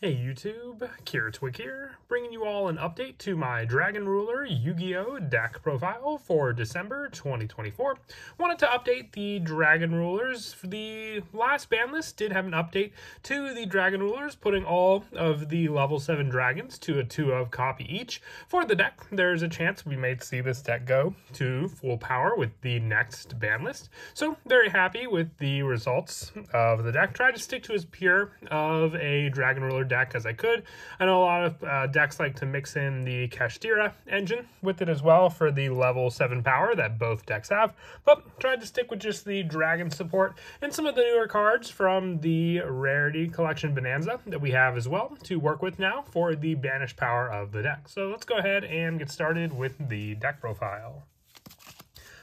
Hey YouTube, Kira Twig here, bringing you all an update to my Dragon Ruler Yu-Gi-Oh! deck profile for December 2024. Wanted to update the Dragon Rulers. The last ban list did have an update to the Dragon Rulers, putting all of the level 7 dragons to a 2 of copy each. For the deck, there's a chance we may see this deck go to full power with the next ban list. So, very happy with the results of the deck. Tried to stick to as pure of a Dragon Ruler deck as I could. I know a lot of uh, decks like to mix in the Kashtira engine with it as well for the level 7 power that both decks have, but tried to stick with just the Dragon support and some of the newer cards from the Rarity Collection Bonanza that we have as well to work with now for the Banish power of the deck. So let's go ahead and get started with the deck profile.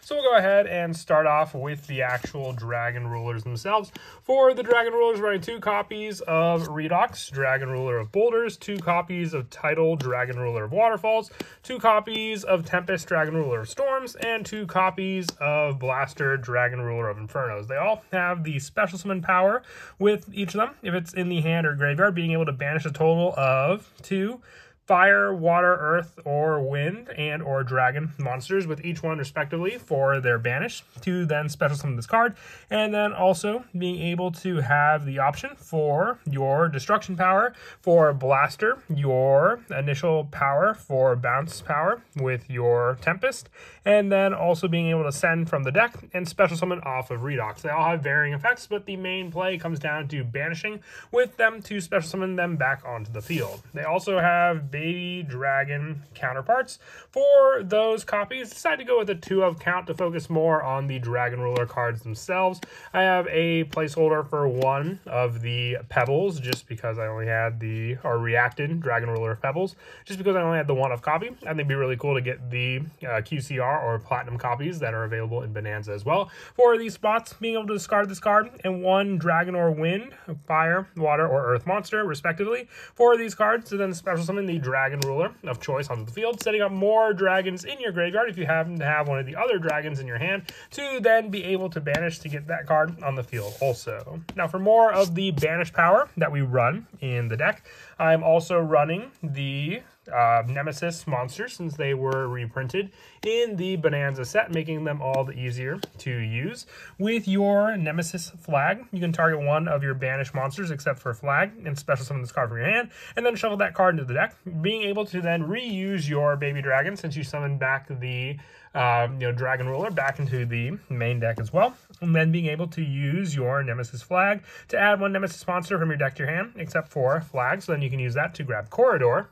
So we'll go ahead and start off with the actual Dragon Rulers themselves. For the Dragon Rulers, we're running two copies of Redox, Dragon Ruler of Boulders, two copies of Tidal, Dragon Ruler of Waterfalls, two copies of Tempest, Dragon Ruler of Storms, and two copies of Blaster, Dragon Ruler of Infernos. They all have the Special Summon power with each of them, if it's in the hand or graveyard, being able to banish a total of two fire, water, earth, or wind, and or dragon monsters with each one respectively for their banish to then special summon this card. And then also being able to have the option for your destruction power for blaster, your initial power for bounce power with your tempest, and then also being able to send from the deck and special summon off of redox. They all have varying effects, but the main play comes down to banishing with them to special summon them back onto the field. They also have baby dragon counterparts. For those copies, decided to go with a 2 of count to focus more on the dragon ruler cards themselves. I have a placeholder for one of the pebbles just because I only had the, or reacted dragon ruler pebbles, just because I only had the one of copy. I think it'd be really cool to get the uh, QCR or platinum copies that are available in Bonanza as well. For these spots, being able to discard this card and one dragon or wind, fire, water, or earth monster, respectively, for these cards to then special summon the dragon ruler of choice onto the field, setting up more dragons in your graveyard if you happen to have one of the other dragons in your hand to then be able to banish to get that card on the field also. Now for more of the banish power that we run in the deck, I'm also running the uh, Nemesis monsters since they were reprinted in the Bonanza set, making them all the easier to use. With your Nemesis flag, you can target one of your banished monsters except for flag and special summon this card from your hand, and then shuffle that card into the deck, being able to then reuse your baby dragon since you summoned back the uh, you know dragon ruler back into the main deck as well, and then being able to use your Nemesis flag to add one Nemesis monster from your deck to your hand, except for flag, so then you can use that to grab Corridor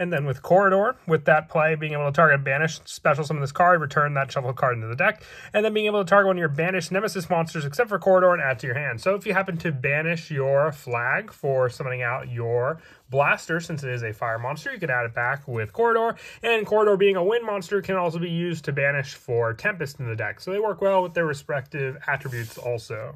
and then with Corridor, with that play, being able to target banish, special summon this card, return that shuffled card into the deck, and then being able to target one of your banished Nemesis monsters except for Corridor and add to your hand. So if you happen to banish your flag for summoning out your Blaster, since it is a fire monster, you can add it back with Corridor, and Corridor being a wind monster can also be used to banish for Tempest in the deck. So they work well with their respective attributes also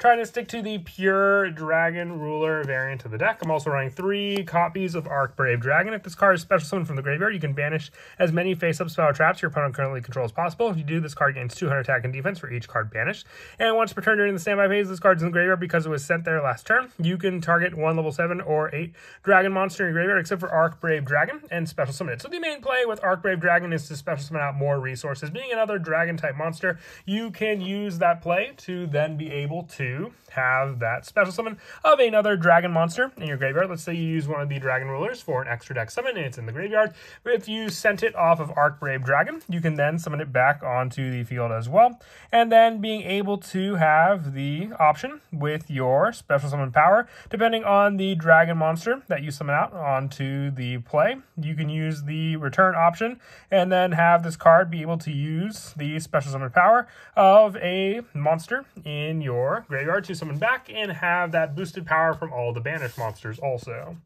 trying to stick to the pure Dragon Ruler variant of the deck. I'm also running three copies of Arkbrave Dragon. If this card is special summon from the graveyard, you can banish as many face-up spell traps your opponent currently controls as possible. If you do, this card gains 200 attack and defense for each card banished. And once per turn during the standby phase, this card's in the graveyard because it was sent there last turn. You can target one level 7 or 8 Dragon monster in your graveyard except for Arkbrave Dragon and special summon it. So the main play with Arkbrave Dragon is to special summon out more resources. Being another Dragon-type monster, you can use that play to then be able to have that special summon of another dragon monster in your graveyard. Let's say you use one of the dragon rulers for an extra deck summon and it's in the graveyard. If you sent it off of Arkbrave Dragon, you can then summon it back onto the field as well. And then being able to have the option with your special summon power, depending on the dragon monster that you summon out onto the play, you can use the return option and then have this card be able to use the special summon power of a monster in your graveyard to summon back and have that boosted power from all the banished monsters also.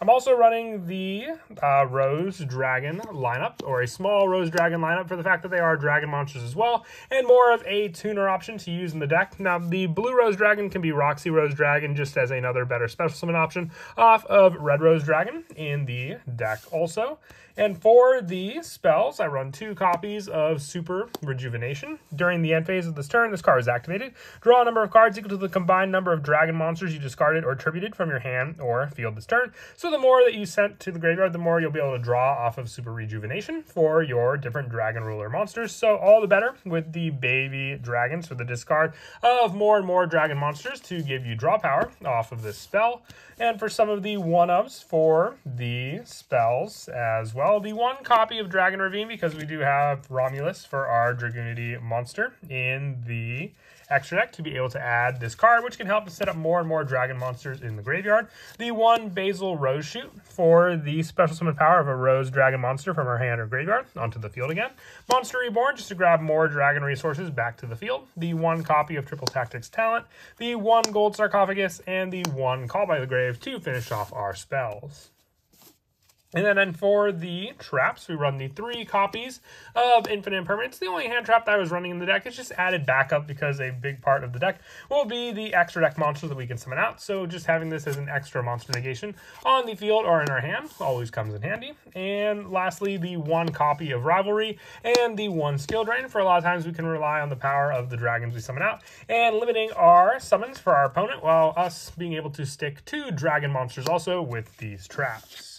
I'm also running the uh, Rose Dragon lineup, or a small Rose Dragon lineup for the fact that they are dragon monsters as well, and more of a tuner option to use in the deck. Now, the Blue Rose Dragon can be Roxy Rose Dragon just as another better special summon option off of Red Rose Dragon in the deck also. And for the spells, I run two copies of Super Rejuvenation. During the end phase of this turn, this card is activated. Draw a number of cards equal to the combined number of dragon monsters you discarded or attributed from your hand or field this turn. So the more that you sent to the graveyard, the more you'll be able to draw off of Super Rejuvenation for your different Dragon Ruler monsters. So all the better with the baby dragons for the discard of more and more dragon monsters to give you draw power off of this spell. And for some of the one-ups for the spells as well, the one copy of Dragon Ravine, because we do have Romulus for our Dragunity monster in the extra deck to be able to add this card, which can help to set up more and more dragon monsters in the graveyard. The one Basal Rose Shoot for the special summon power of a Rose Dragon monster from our hand or graveyard onto the field again. Monster Reborn just to grab more dragon resources back to the field. The one copy of Triple Tactics Talent, the one Gold Sarcophagus, and the one Call by the Grave to finish off our spells. And then for the traps, we run the three copies of Infinite Impermanence. The only hand trap that I was running in the deck is just added backup because a big part of the deck will be the extra deck monsters that we can summon out. So just having this as an extra monster negation on the field or in our hand always comes in handy. And lastly, the one copy of Rivalry and the one Skill Drain. For a lot of times we can rely on the power of the dragons we summon out and limiting our summons for our opponent while us being able to stick to dragon monsters also with these traps.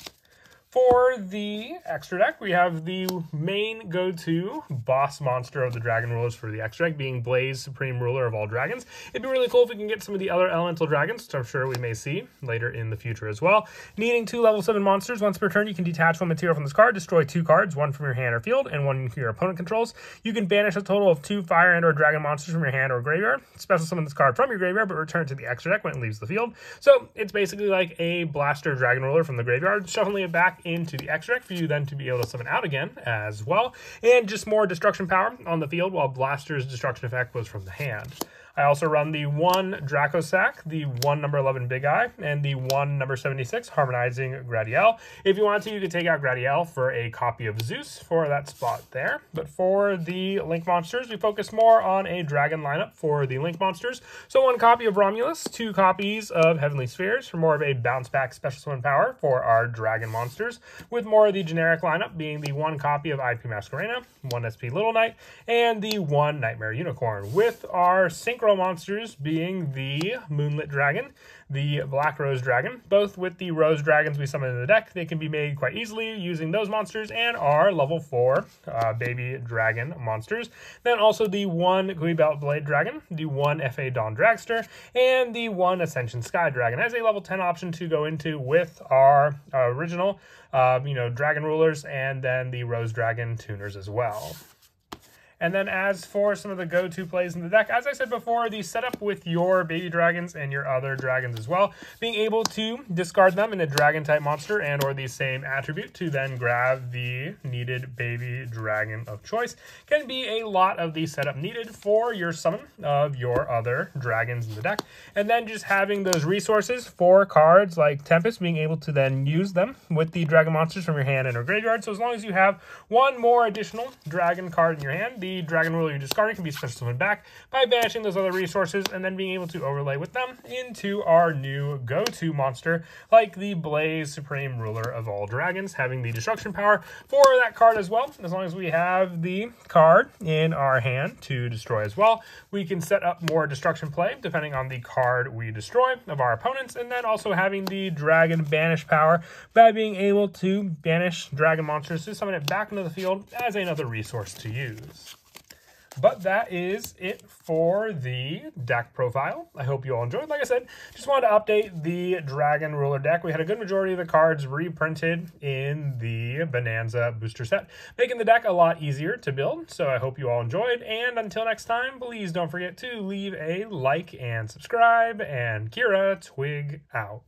For the extra deck, we have the main go-to boss monster of the Dragon Rulers for the extra deck, being Blaze, Supreme Ruler of all dragons. It'd be really cool if we can get some of the other elemental dragons, which I'm sure we may see later in the future as well. Needing two level 7 monsters, once per turn you can detach one material from this card, destroy two cards, one from your hand or field, and one your opponent controls. You can banish a total of two fire and or dragon monsters from your hand or graveyard. Special summon this card from your graveyard, but return to the extra deck when it leaves the field. So it's basically like a Blaster Dragon Ruler from the graveyard, shuffling it back into the extra deck for you then to be able to summon out again as well. And just more destruction power on the field while Blaster's destruction effect was from the hand. I also run the one Dracossack, the one number 11 Big Eye, and the one number 76 Harmonizer Gradielle. If you want to, you could take out Gradielle for a copy of Zeus for that spot there. But for the Link monsters, we focus more on a dragon lineup for the Link monsters. So one copy of Romulus, two copies of Heavenly Spheres for more of a bounce back special summon power for our dragon monsters, with more of the generic lineup being the one copy of IP Masquerena, one SP Little Knight, and the one Nightmare Unicorn, with our synchro monsters being the Moonlit Dragon, the Black Rose Dragon. Both with the Rose Dragons we summon in the deck, they can be made quite easily using those monsters and are level 4 uh, Baby Dragon monsters. Then also the one Guibelt Blade Dragon, the one FA Dawn Dragster, and the one Ascension Sky Dragon as a level 10 option to go into with our uh, original, uh, you know, Dragon Rulers and then the Rose Dragon Tuners as well. And then as for some of the go-to plays in the deck, as I said before, the setup with your baby dragons and your other dragons as well, being able to discard them in a dragon type monster and or the same attribute to then grab the needed baby dragon of choice can be a lot of the setup needed for your summon of your other dragons in the deck. And then just having those resources for cards like Tempest, being able to then use them with the dragon monsters from your hand and or graveyard. So as long as you have one more additional dragon card in your hand, Dragon Ruler you discarded can be special summoned back by banishing those other resources and then being able to overlay with them into our new go-to monster, like the Blaze Supreme Ruler of all dragons, having the destruction power for that card as well. As long as we have the card in our hand to destroy as well, we can set up more destruction play depending on the card we destroy of our opponents, and then also having the Dragon Banish power by being able to banish dragon monsters to summon it back into the field as another resource to use. But that is it for the deck profile. I hope you all enjoyed. Like I said, just wanted to update the Dragon Ruler deck. We had a good majority of the cards reprinted in the Bonanza booster set, making the deck a lot easier to build. So I hope you all enjoyed. And until next time, please don't forget to leave a like and subscribe. And Kira, Twig out.